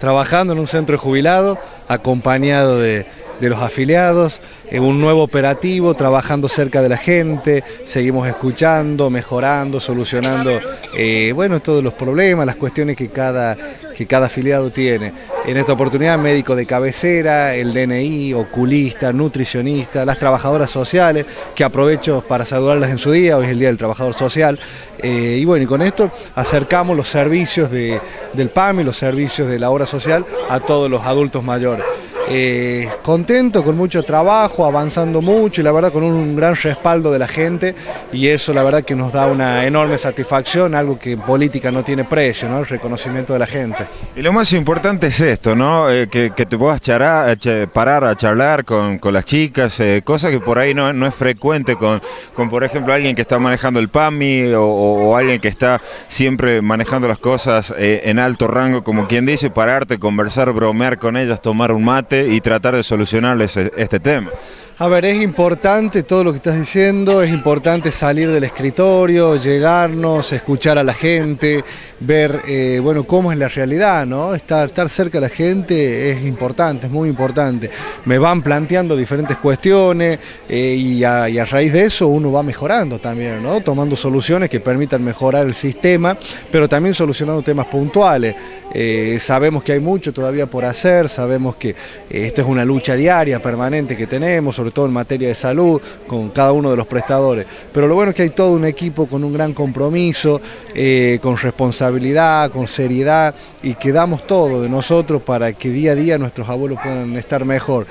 Trabajando en un centro de jubilado, acompañado de, los afiliados, en un nuevo operativo, trabajando cerca de la gente, seguimos escuchando, mejorando, solucionando eh, bueno, todos los problemas, las cuestiones que cada, que cada afiliado tiene. En esta oportunidad, médico de cabecera, el DNI, oculista, nutricionista, las trabajadoras sociales, que aprovecho para saludarlas en su día, hoy es el Día del Trabajador Social. Eh, y bueno, y con esto acercamos los servicios de, del PAMI, los servicios de la obra social a todos los adultos mayores. Eh, contento, con mucho trabajo, avanzando mucho y la verdad con un gran respaldo de la gente y eso la verdad que nos da una enorme satisfacción, algo que en política no tiene precio, ¿no? el reconocimiento de la gente. Y lo más importante es esto, ¿no? Eh, que, te puedas parar a charlar con, las chicas, eh, cosa que por ahí no, es frecuente con, con, por ejemplo, alguien que está manejando el PAMI o, alguien que está siempre manejando las cosas en alto rango, como quien dice, pararte, conversar, bromear con ellas, tomar un mate y tratar de solucionarles e-, este tema. A ver, es importante todo lo que estás diciendo, es importante salir del escritorio, llegarnos, escuchar a la gente, ver, eh, bueno, cómo es la realidad, ¿no? Estar, cerca de la gente es importante, es muy importante. Me van planteando diferentes cuestiones eh, y, a, y, a, raíz de eso uno va mejorando también, ¿no? Tomando soluciones que permitan mejorar el sistema, pero también solucionando temas puntuales. Eh, sabemos que hay mucho todavía por hacer, sabemos que esta es una lucha diaria, permanente que tenemos, sobre todo en materia de salud, con cada uno de los prestadores. Pero lo bueno es que hay todo un equipo con un gran compromiso, eh, con responsabilidad, con seriedad y que damos todo de nosotros para que día a día nuestros abuelos puedan estar mejor.